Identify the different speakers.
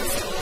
Speaker 1: Thanks.